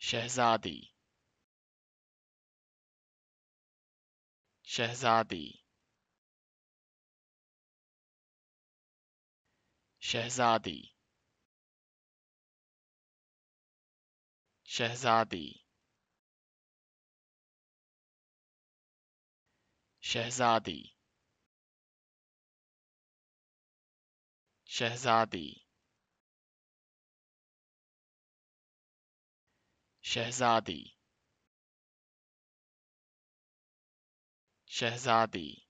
Shehzadi. Shehzadi. Shehzadi. Shehzadi. Shehzadi. Shehzadi Shehzadi. Shehzadi